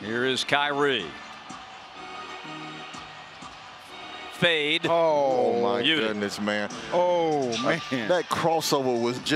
Here is Kyrie. Fade. Oh, my Beauty. goodness, man. Oh, man. That crossover was just.